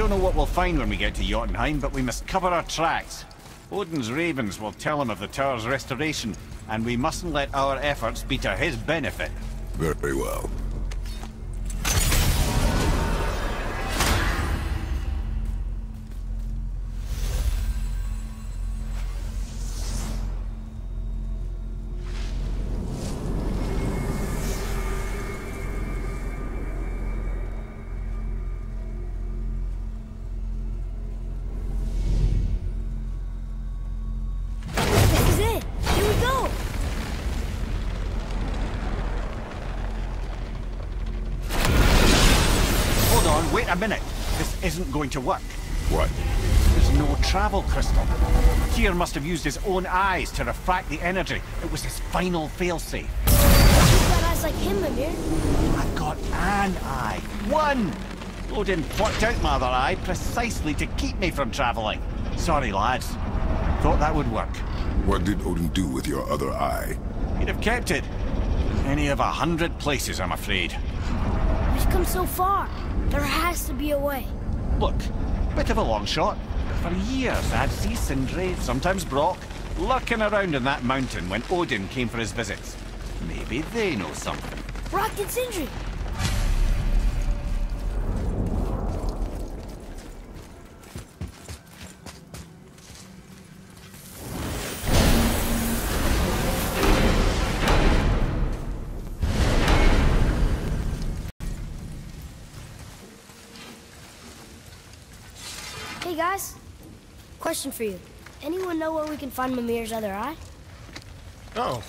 don't know what we'll find when we get to Jotunheim, but we must cover our tracks. Odin's ravens will tell him of the tower's restoration, and we mustn't let our efforts be to his benefit. Very well. Isn't going to work. What? There's no travel crystal. Tyr must have used his own eyes to refract the energy. It was his final failsafe. You've got eyes like him, Mimir. I've got an eye. One! Odin plucked out my other eye precisely to keep me from travelling. Sorry, lads. Thought that would work. What did Odin do with your other eye? He'd have kept it. Any of a hundred places, I'm afraid. We've come so far. There has to be a way. Look, bit of a long shot. but For years, I'd see Sindri, sometimes Brok, lurking around in that mountain when Odin came for his visits. Maybe they know something. Brok and Sindri. Question for you. Anyone know where we can find Mimir's other eye? Oh.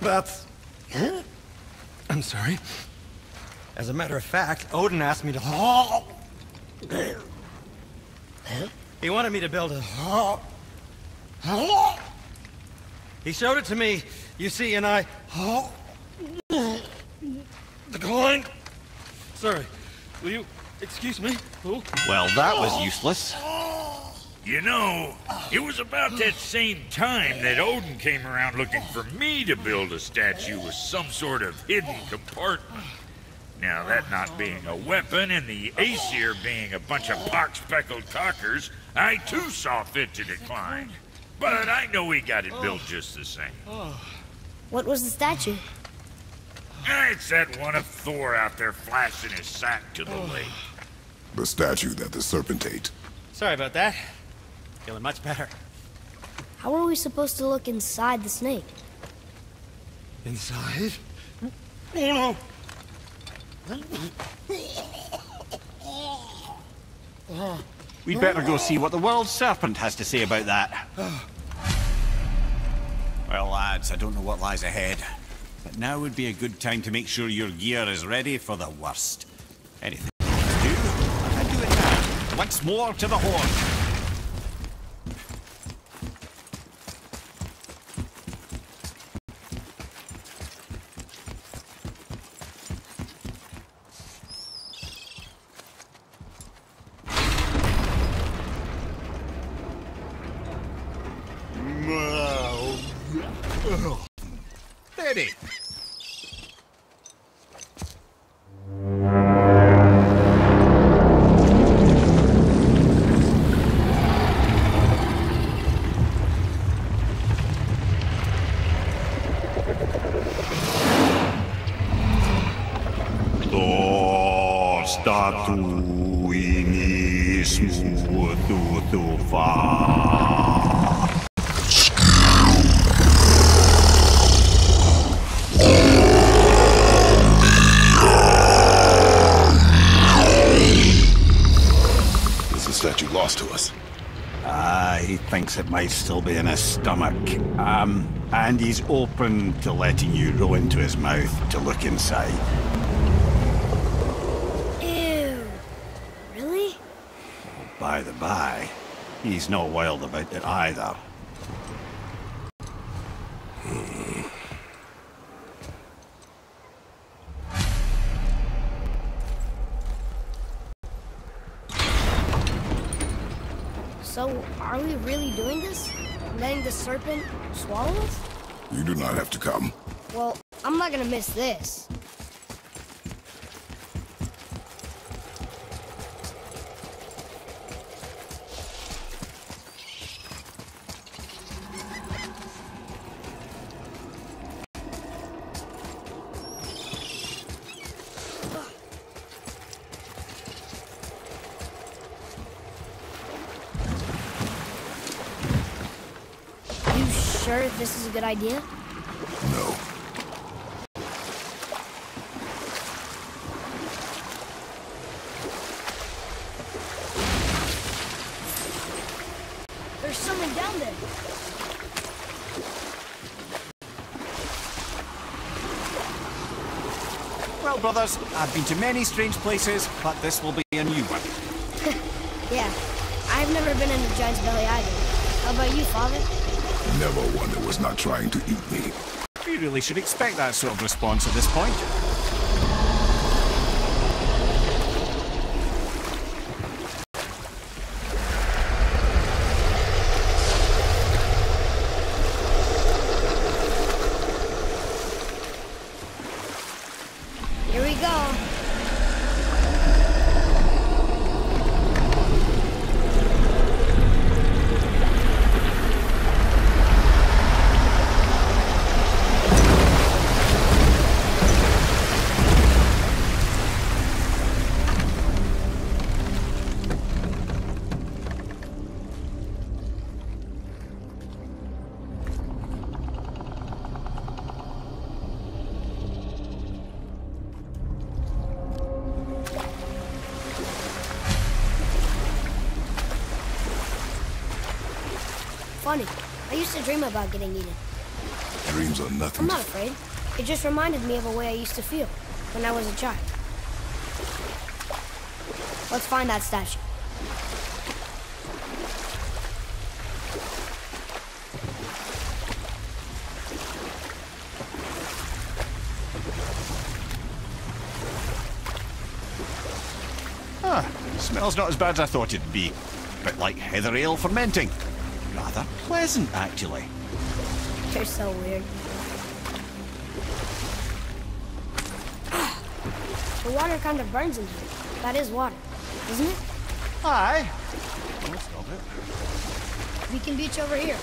That's... I'm sorry. As a matter of fact, Odin asked me to... He wanted me to build a... He showed it to me, you see, and I... Declined. Sorry. Will you excuse me? Oh. Well, that was useless. You know, it was about that same time that Odin came around looking for me to build a statue with some sort of hidden compartment. Now, that not being a weapon and the Aesir being a bunch of pock-speckled cockers, I too saw fit to decline. But I know he got it built just the same. What was the statue? Ah, it's that one of Thor out there flashing his sack to the lake. The statue that the serpent ate. Sorry about that. Feeling much better. How are we supposed to look inside the snake? Inside? Hmm? Oh no! We'd better go see what the world serpent has to say about that. Well, lads, I don't know what lies ahead. But now would be a good time to make sure your gear is ready for the worst. Anything to do, I do it now. Once more to the horn. Thinks it might still be in his stomach. Um, and he's open to letting you roll into his mouth to look inside. Ew. Really? By the by, he's not wild about it either. Serpent swallow us? You do not have to come. Well, I'm not gonna miss this. sure if this is a good idea? No. There's someone down there. Well, brothers, I've been to many strange places, but this will be a new one. Yeah, I've never been in a giant's belly either. How about you, Father? Never one that was not trying to eat me. We really should expect that sort of response at this point. It just reminded me of a way I used to feel when I was a child. Let's find that statue. Ah, smells not as bad as I thought it'd be. Bit like heather ale fermenting. Rather pleasant, actually. You're so weird. The water kind of burns in here. That is water, isn't it? Aye. Most of it. We can beach over here.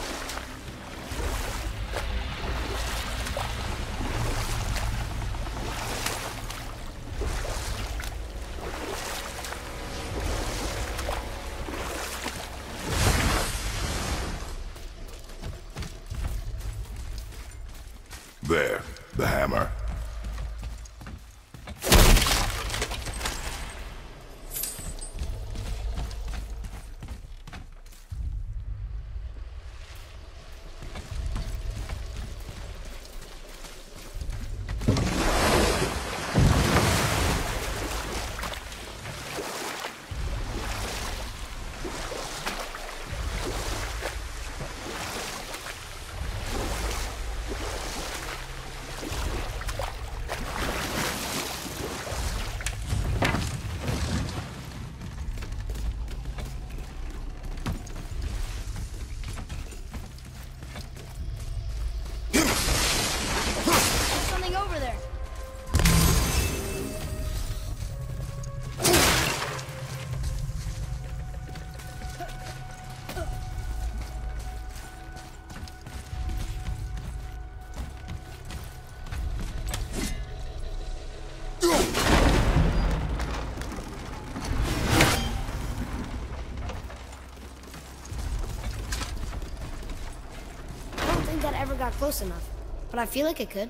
Close enough, but I feel like it could.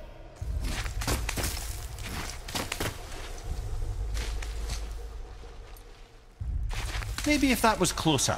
Maybe if that was closer.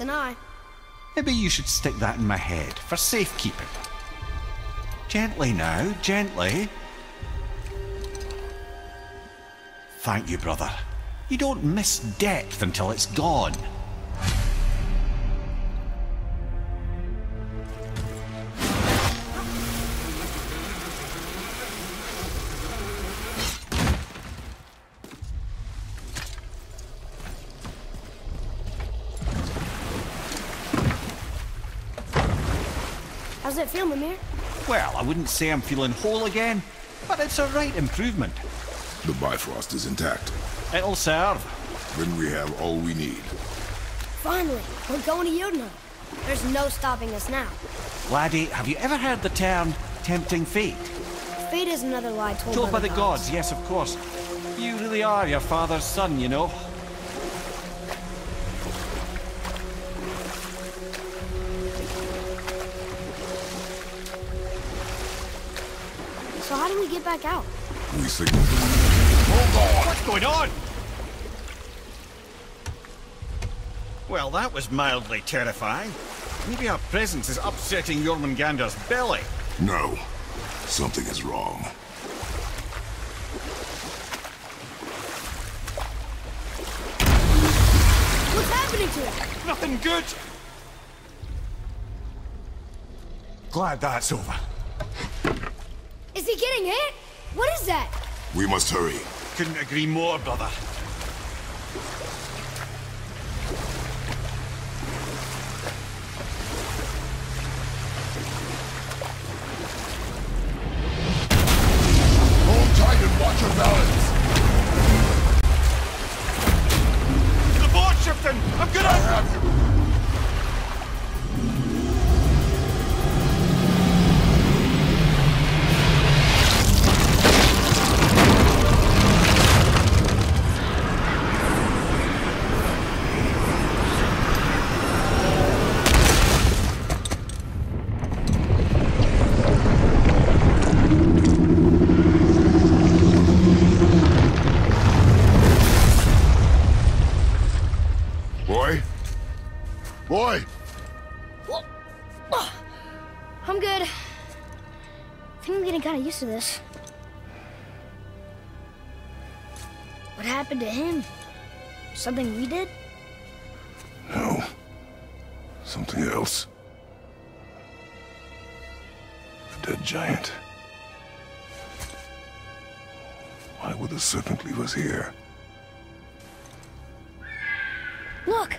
An eye. Maybe you should stick that in my head for safekeeping. Gently now, gently. Thank you, brother. You don't miss depth until it's gone. How's it feel, Mimir? Well, I wouldn't say I'm feeling whole again, but it's a right improvement. The Bifrost is intact. It'll serve. Then we have all we need. Finally, we're going to Jotunheim. There's no stopping us now. Laddie, have you ever heard the term tempting fate? Fate is another lie told, Told by the gods, yes, of course. You really are your father's son, you know. Back out? We signal oh, What's going on? Well, that was mildly terrifying. Maybe our presence is upsetting Jormungandr's belly. No. Something is wrong. What's happening to it? Nothing good. Glad that's over. Is he getting hit? What is that? We must hurry. Couldn't agree more, brother. Hold tight and watch your balance. The boat shifting! I'm gonna... Have you? I'm getting kind of used to this. What happened to him? Something we did? No. Something else. A dead giant. Why would the serpent leave us here? Look!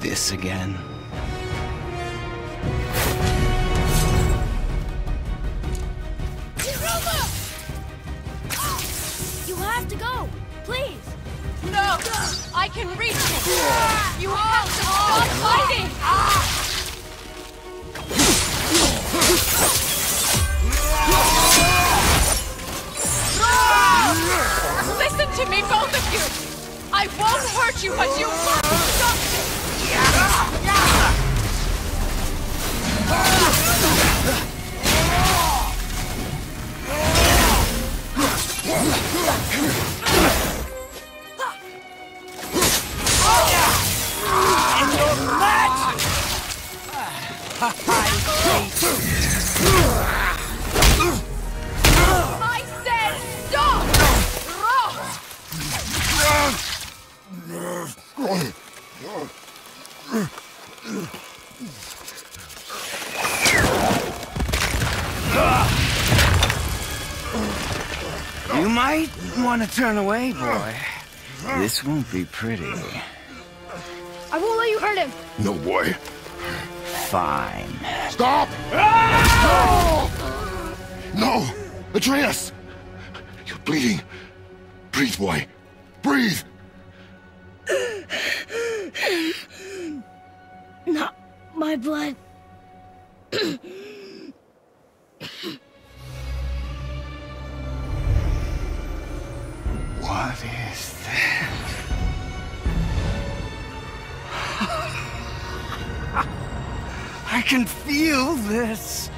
this again? You have to go! Please! No! I can reach it! You have to stop fighting! Listen to me, both of you! I won't hurt you, but you must I said stop! You might want to turn away, boy. This won't be pretty. I won't let you hurt him! No, boy. Fine. Stop! No! No! Atreus! You're bleeding. Breathe, boy. Breathe! Not my blood. What is that? I can feel this.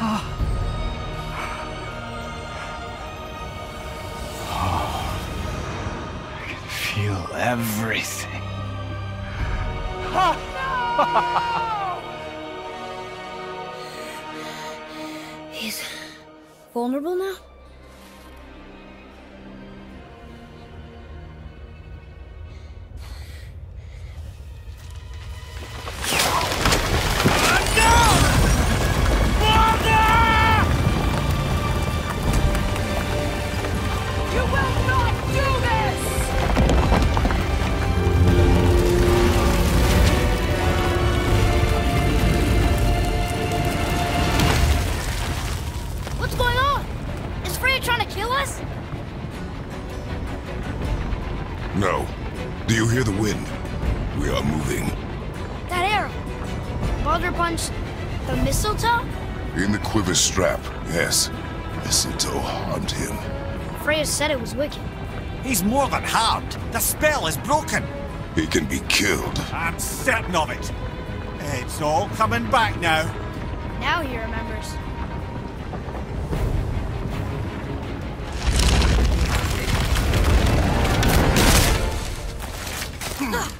Oh. I can feel everything. Oh, no! He's vulnerable now? He's more than harmed. The spell is broken. He can be killed. I'm certain of it. It's all coming back now. Now he remembers. Hmm.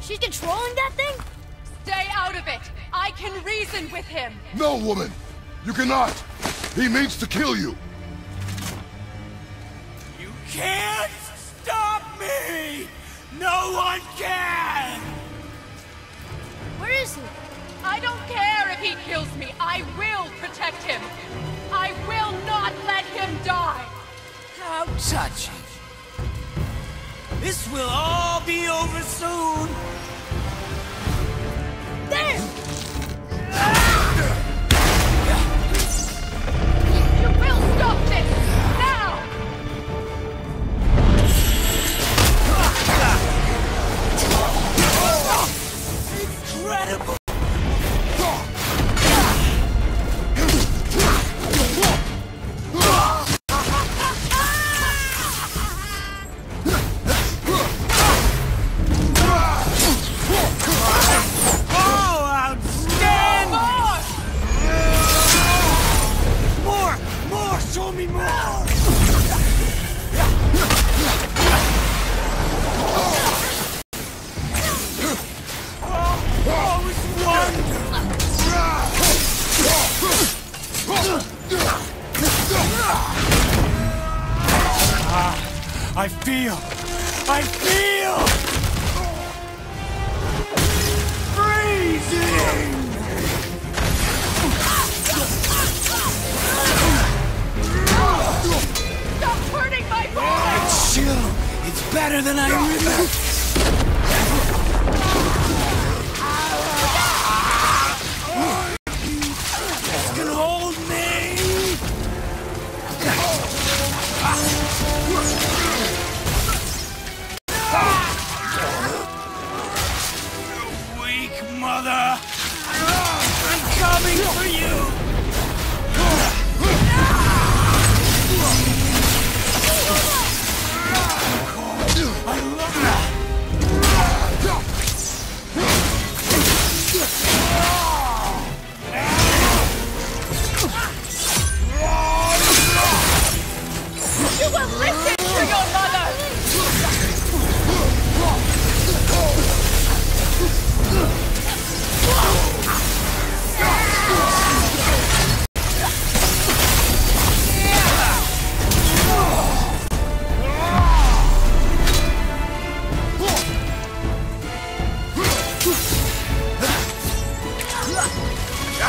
She's controlling that thing? Stay out of it! I can reason with him! No, woman! You cannot! He means to kill you!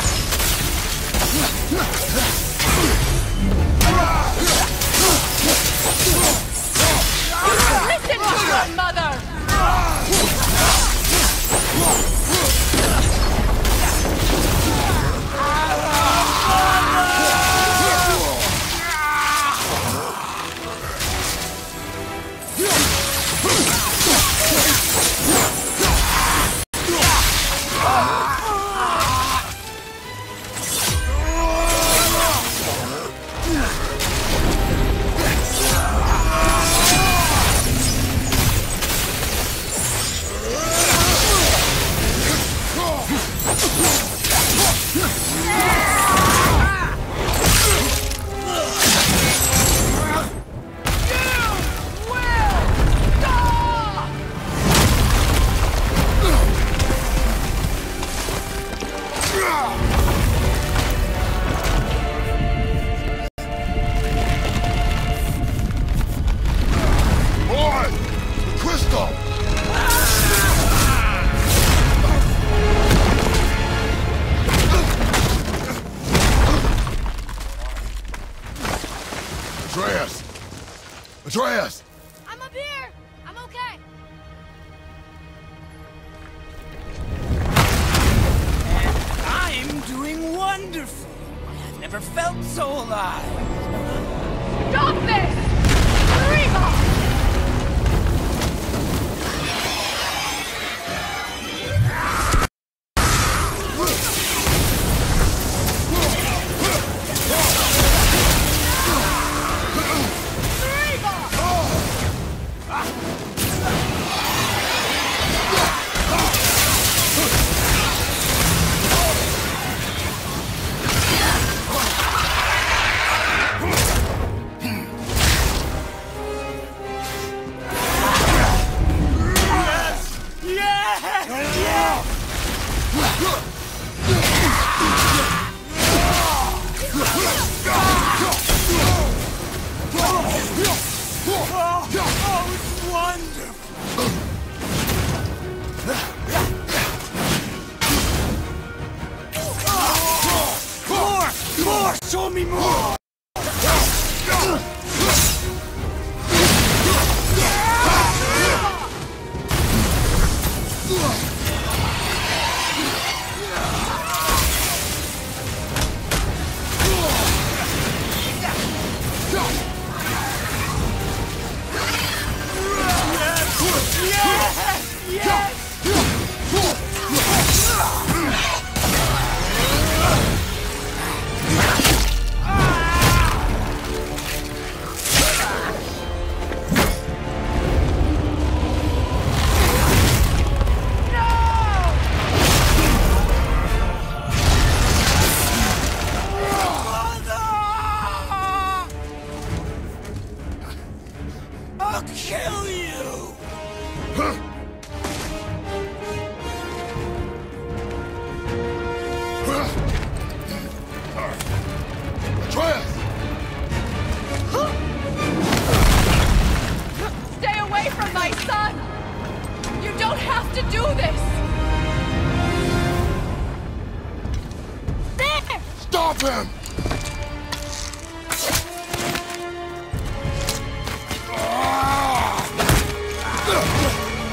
Ha!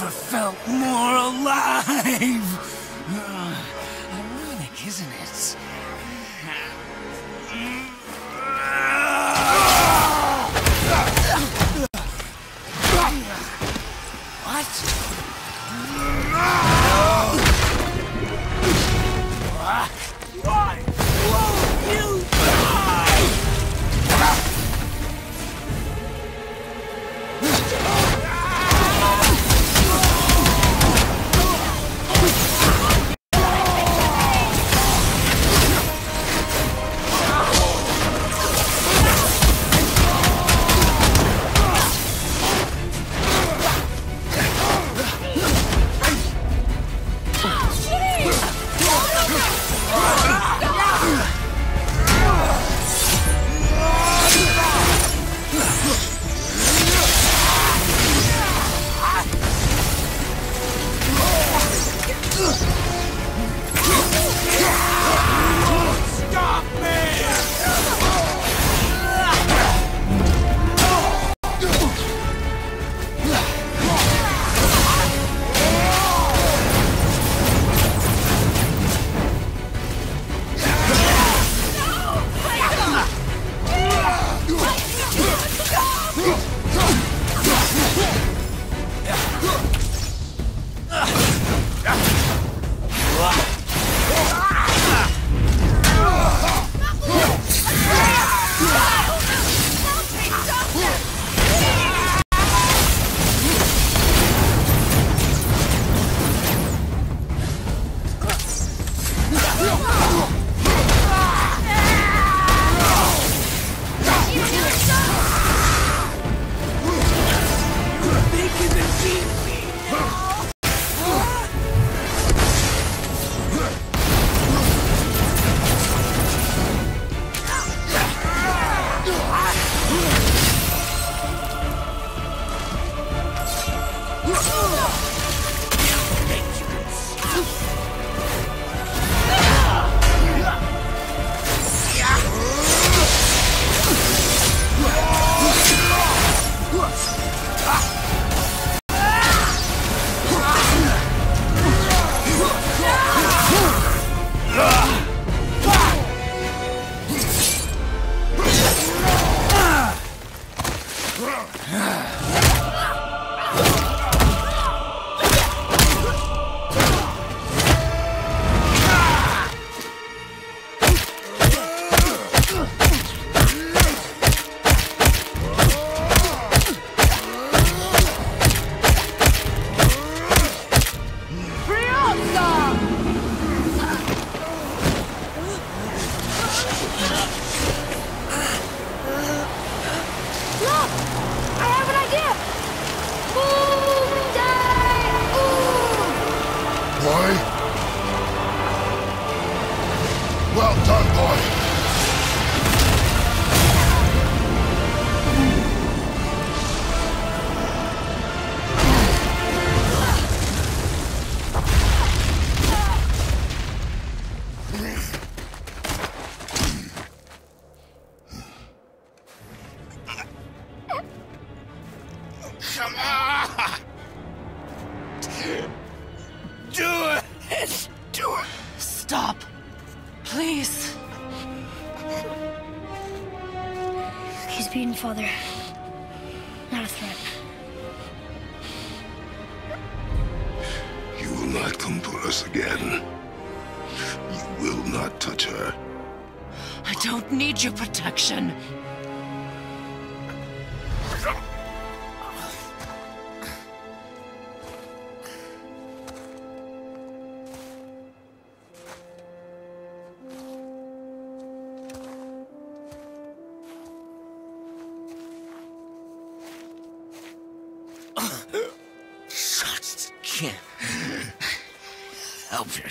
never felt more Ugh.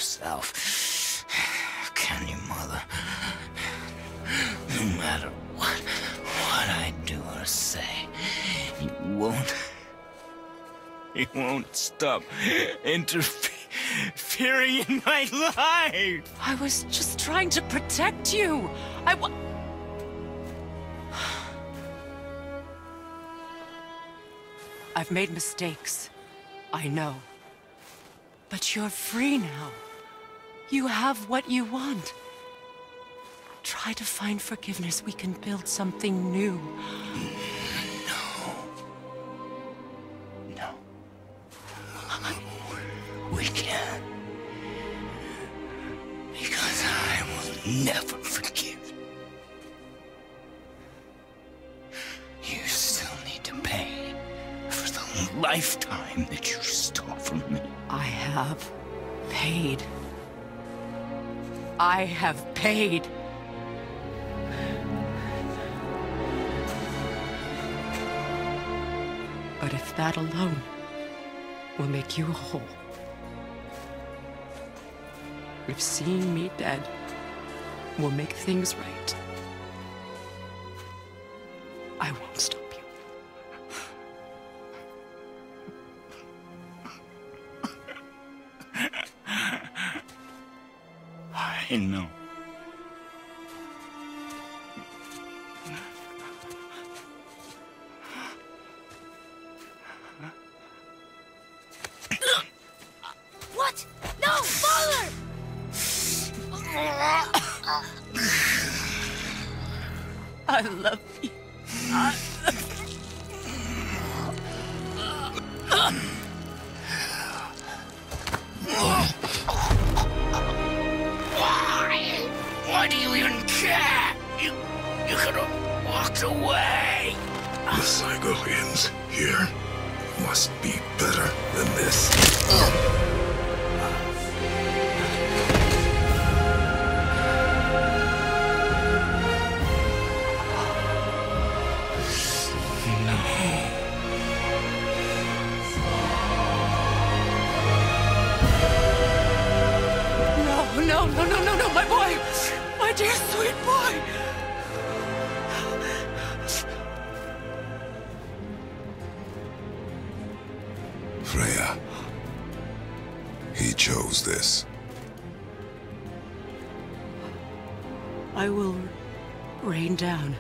yourself. Can you, mother? No matter what, what I do or say, you won't. You won't stop interfering in my life. I was just trying to protect you. I wa- I've made mistakes. I know. But you're free now. You have what you want. Try to find forgiveness. We can build something new. No. No. We can't. Because I will never forgive. You still need to pay for the lifetime that you stole from me. I have paid. I have paid. But if that alone will make you whole, if seeing me dead will make things right, I know. Do you even care? You, you could have walked away. The Cygolians here must be better than this. Dear boy! Freya. He chose this. I will rain down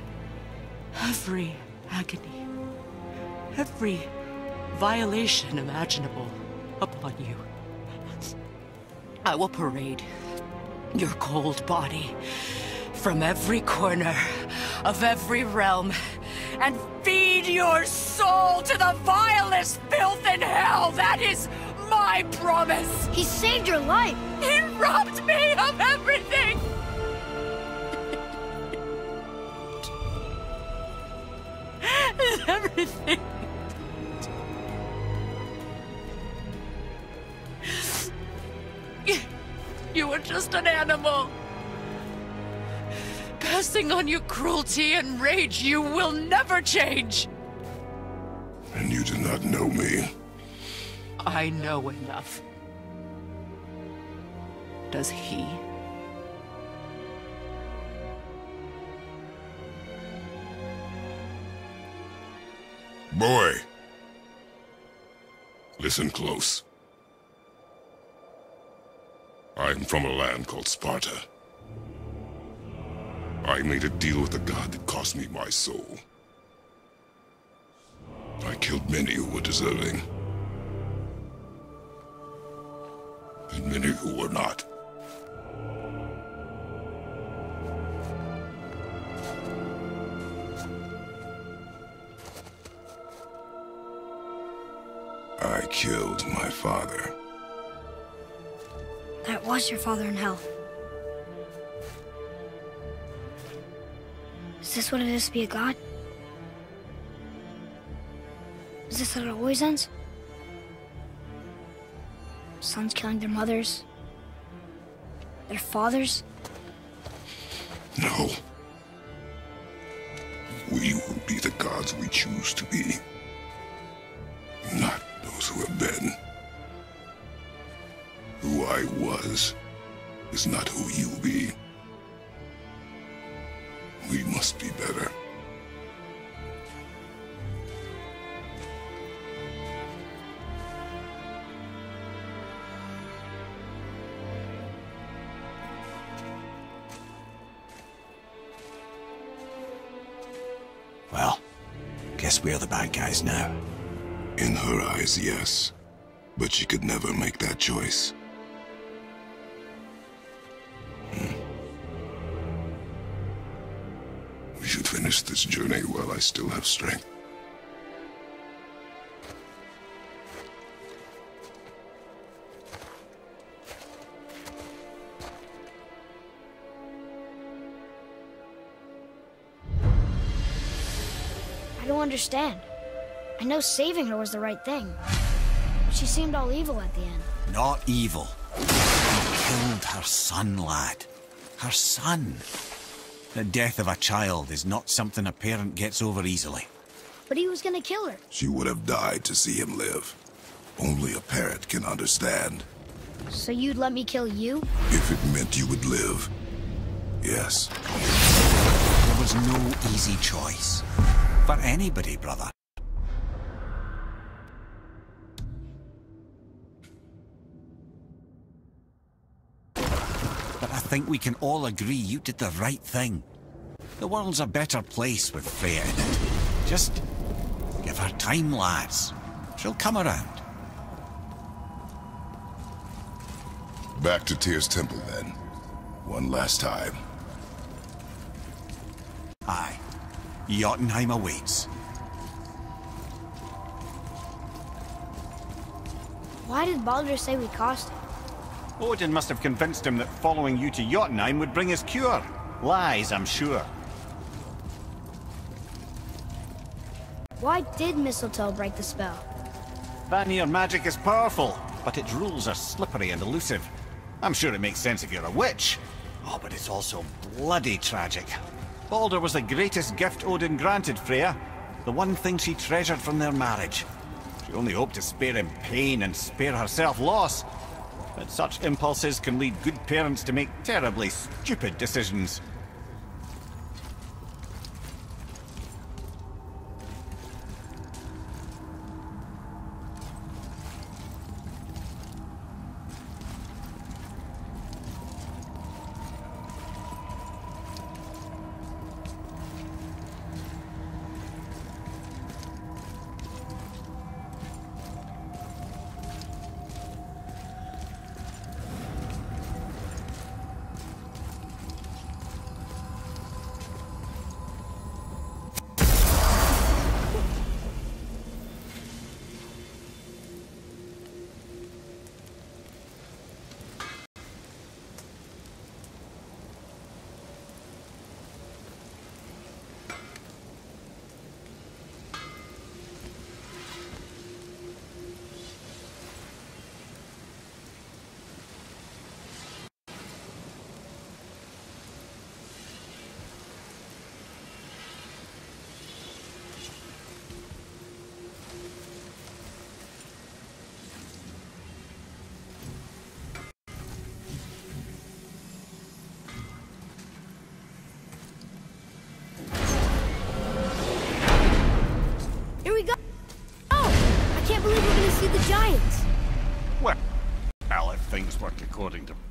every agony, every violation imaginable upon you. I will parade your cold body from every corner of every realm and feed your soul to the vilest filth in hell. That is my promise. He saved your life. He robbed me of everything. everything. You were just an animal. Passing on your cruelty and rage, you will never change. And you do not know me. I know enough. Does he? Boy! Listen close. I'm from a land called Sparta. I made a deal with a god that cost me my soul. I killed many who were deserving. And many who were not. I killed my father. That was your father in hell. Is this what it is to be a god? Is this how it always ends? Sons killing their mothers? Their fathers? No. We will be the gods we choose to be. Not those who have been. Who I was is not who you will be. Guess we're the bad guys now. In her eyes, yes. But she could never make that choice. Hmm. We should finish this journey while I still have strength. Understand. I know saving her was the right thing. But she seemed all evil at the end. Not evil. He killed her son, lad. Her son. The death of a child is not something a parent gets over easily. But he was gonna kill her. She would have died to see him live. Only a parent can understand. So you'd let me kill you? If it meant you would live. Yes. There was no easy choice. For anybody, brother. But I think we can all agree you did the right thing. The world's a better place with Freya in it. Just give her time, lads. She'll come around. Back to Tyr's temple, then. One last time. Aye. Jotunheim awaits. Why did Baldur say we cost him? Odin must have convinced him that following you to Jotunheim would bring his cure. Lies, I'm sure. Why did Mistletoe break the spell? Vanir magic is powerful, but its rules are slippery and elusive. I'm sure it makes sense if you're a witch. Oh, but it's also bloody tragic. Baldur was the greatest gift Odin granted Freya. The one thing she treasured from their marriage. She only hoped to spare him pain and spare herself loss. But such impulses can lead good parents to make terribly stupid decisions.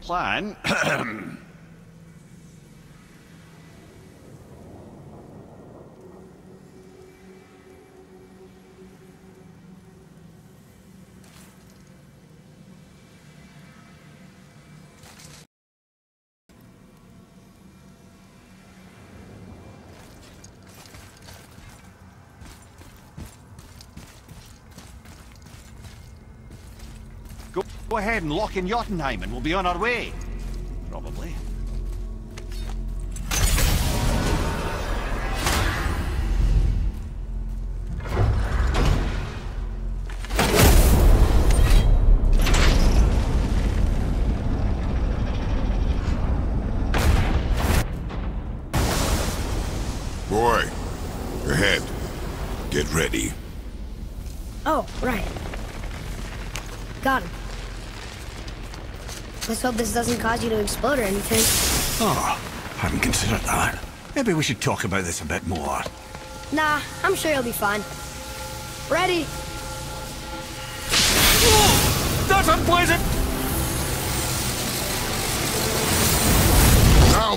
Plan. Go, go ahead and lock in Jotunheim and we'll be on our way. Probably. Boy, ahead. Get ready. Oh, right. Got him. Let's hope this doesn't cause you to explode or anything. Oh, hadn't considered that. Maybe we should talk about this a bit more. Nah, I'm sure you'll be fine. Ready? That's unpleasant! Now,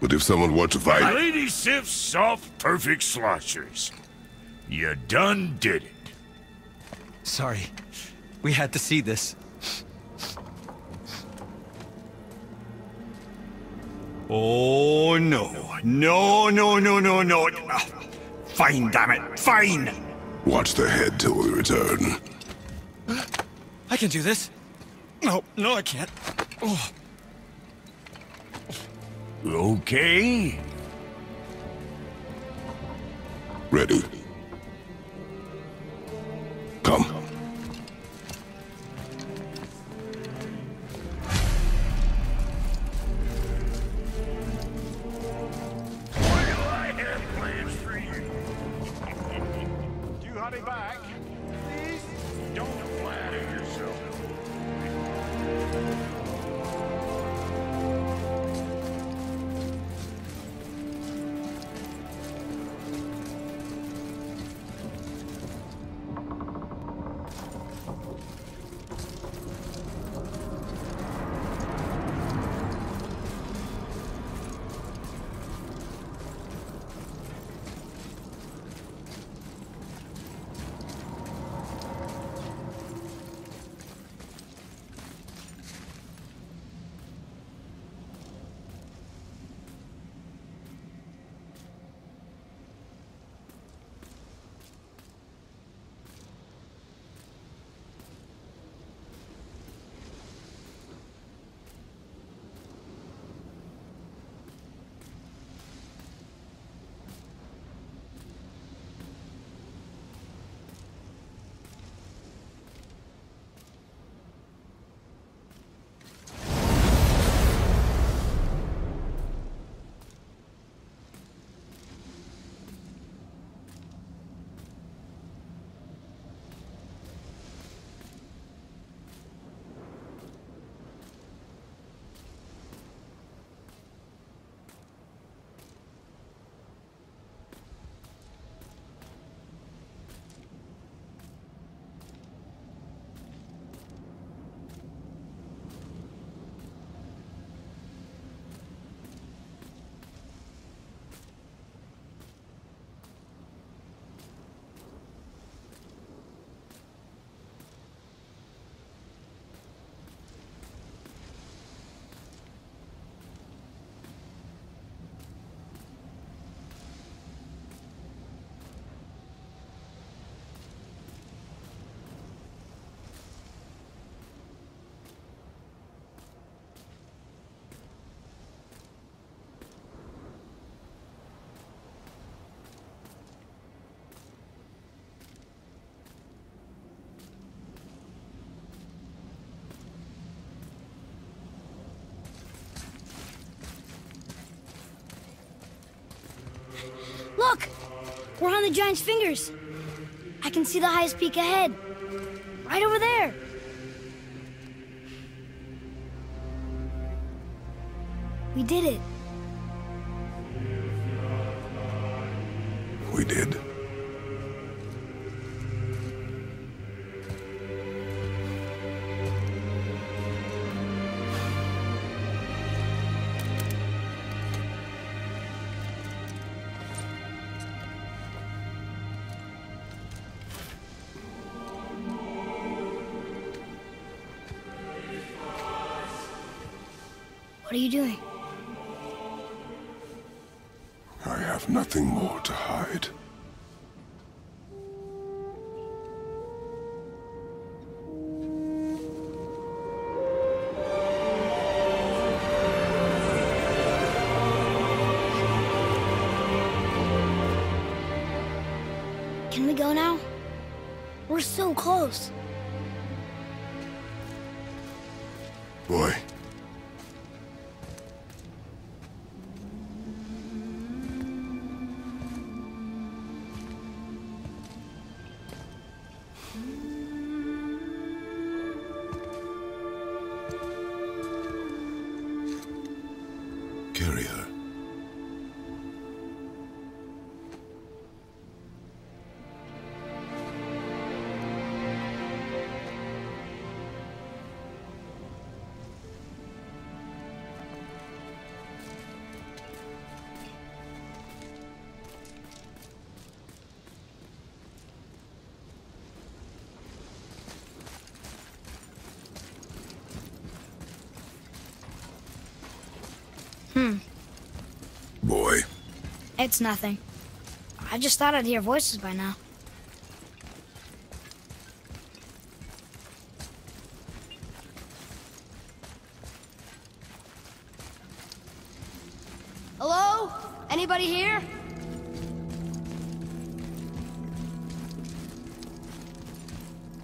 But if someone were to fight... Lady Sif's soft, perfect sloshers. You done did it. Sorry. We had to see this. Oh, no. No, no, no, no, no. Fine, damn it. Fine! Watch the head till we return. I can do this. No, no, I can't. Oh, Okay. Ready. Come. Why do I have plans for you? Do hurry back. Look! We're on the giant's fingers. I can see the highest peak ahead. Right over there. We did it. Carry her. Boy, It's nothing. I just thought I'd hear voices by now. Hello? Anybody here?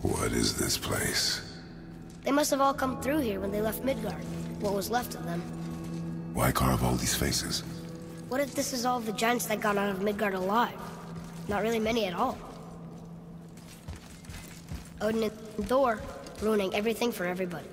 what is this place? They must have all come through here when they left Midgard. What was left of them. Why carve all these faces? What if this is all the giants that got out of Midgard alive? Not really many at all. Odin and Thor ruining everything for everybody.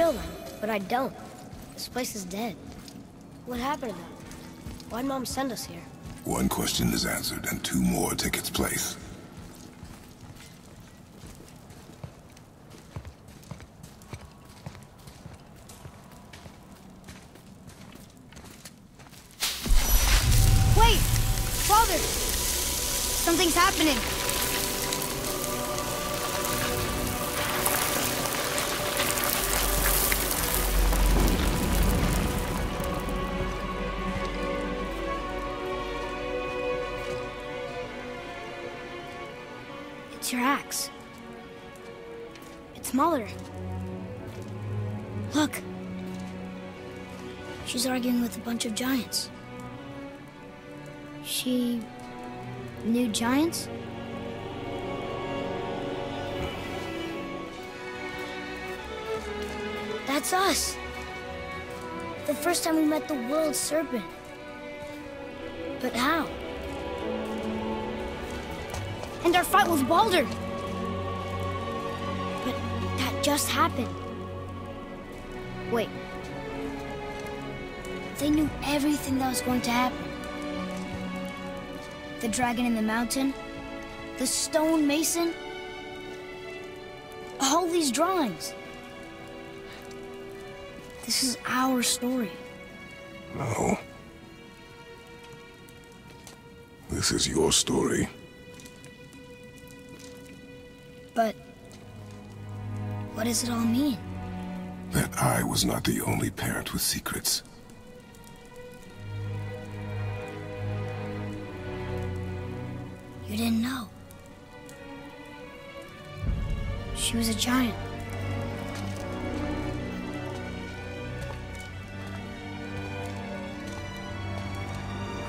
I should feel them, but I don't. This place is dead. What happened to them? Why'd Mom send us here? One question is answered, and two more take its place. Wait! Father! Something's happening! Giants. She knew giants? That's us. The first time we met the world serpent. But how? And our fight with Baldur. But that just happened. They knew everything that was going to happen. The dragon in the mountain, the stone mason, all these drawings. This is our story. No. This is your story. But what does it all mean? That I was not the only parent with secrets. She was a giant.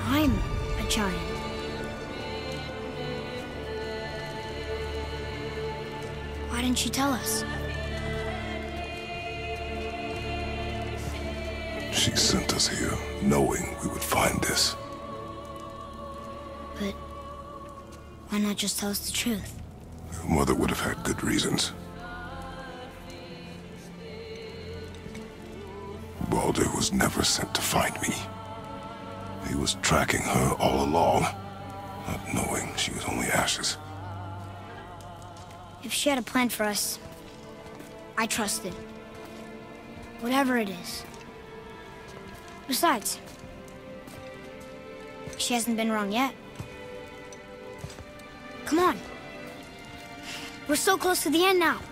I'm a giant. Why didn't she tell us? She sent us here knowing we would find this. But why not just tell us the truth? Your mother would have had good reasons. Baldur was never sent to find me. He was tracking her all along, not knowing she was only ashes. If she had a plan for us, I trusted. Whatever it is. Besides, she hasn't been wrong yet. Come on. We're so close to the end now.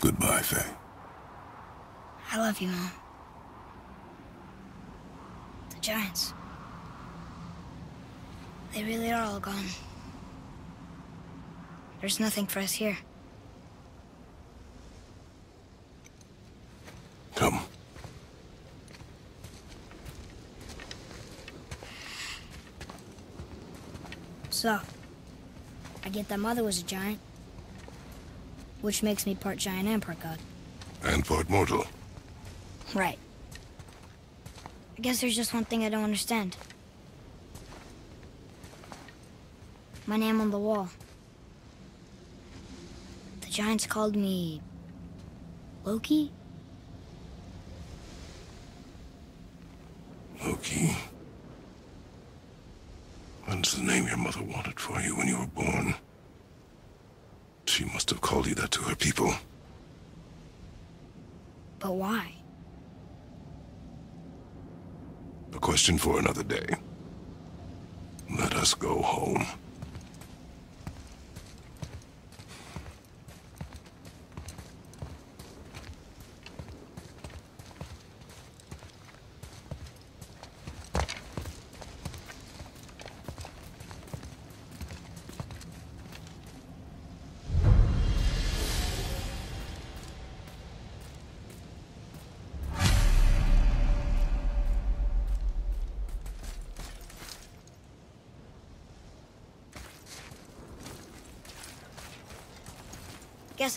Goodbye, Faye. I love you, Mom. The Giants. They really are all gone. There's nothing for us here. Come. So, I get that Mother was a giant. Which makes me part giant and part god. And part mortal. Right. I guess there's just one thing I don't understand. My name on the wall. The Giants called me... Loki? Loki. That's the name your mother wanted for you when you were born. She must have called you that to her people. But why? A question for another day. Let us go home.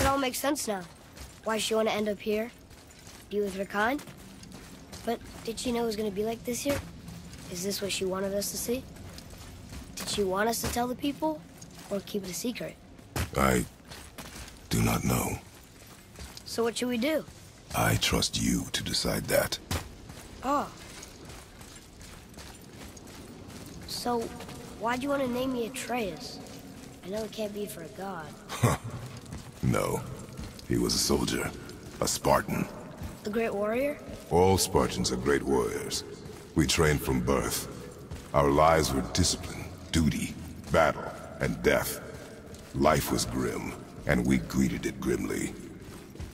It all makes sense now. Why she want to end up here? Be with her kind? But did she know it was going to be like this here? Is this what she wanted us to see? Did she want us to tell the people? Or keep it a secret? I do not know. So what should we do? I trust you to decide that. Oh. So, why'd you want to name me Atreus? I know it can't be for a god. No. He was a soldier. A Spartan. A Great Warrior? All Spartans are great warriors. We trained from birth. Our lives were discipline, duty, battle, and death. Life was grim, and we greeted it grimly.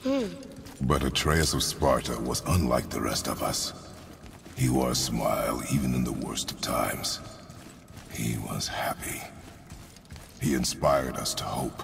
Hmm. But Atreus of Sparta was unlike the rest of us. He wore a smile even in the worst of times. He was happy. He inspired us to hope.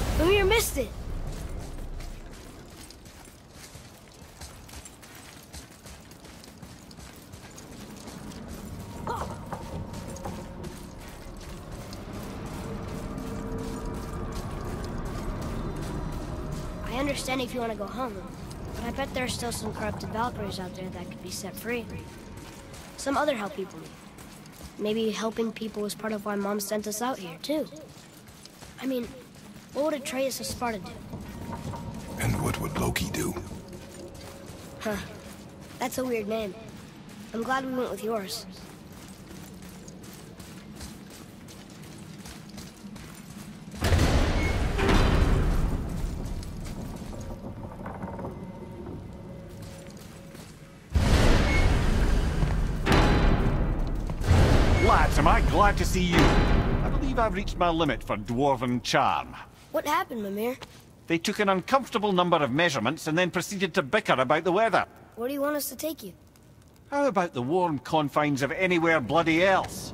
Mimir missed it. I understand if you want to go home, but I bet there are still some corrupted Valkyries out there that could be set free. Some other help people need. Maybe helping people was part of why Mom sent us out here, too. I mean, what would Atreus of Sparta do? And what would Loki do? Huh. That's a weird name. I'm glad we went with yours. Lads, am I glad to see you. I believe I've reached my limit for dwarven charm. What happened, Mimir? They took an uncomfortable number of measurements and then proceeded to bicker about the weather. Where do you want us to take you? How about the warm confines of anywhere bloody else?